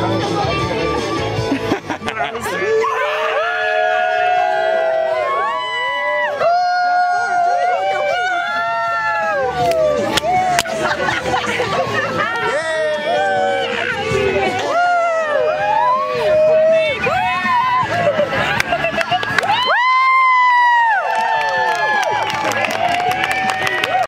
看不出来。